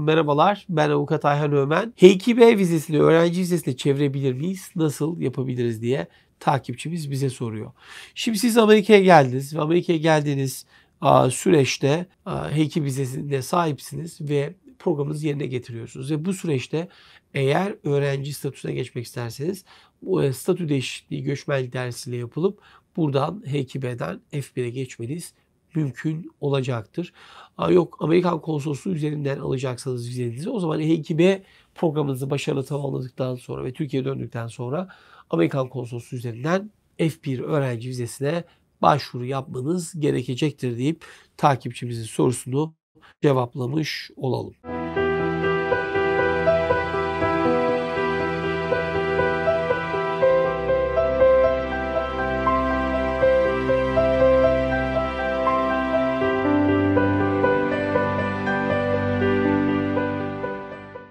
Merhabalar, ben avukat Ayhan Ömen. H2B vizesini, öğrenci vizesini çevirebilir miyiz? Nasıl yapabiliriz diye takipçimiz bize soruyor. Şimdi siz Amerika'ya geldiniz ve Amerika'ya geldiğiniz süreçte H2 vizesine sahipsiniz ve programınızı yerine getiriyorsunuz. Ve bu süreçte eğer öğrenci statüsüne geçmek isterseniz bu e, statü değişikliği göçmenlik dersiyle yapılıp buradan H2B'den F1'e geçmeniz mümkün olacaktır. Aa, yok Amerikan konsolosluğu üzerinden alacaksanız vizenizi o zaman H2B programınızı başarılı tamamladıktan sonra ve Türkiye'ye döndükten sonra Amerikan konsolosluğu üzerinden F1 öğrenci vizesine başvuru yapmanız gerekecektir deyip takipçimizin sorusunu cevaplamış olalım.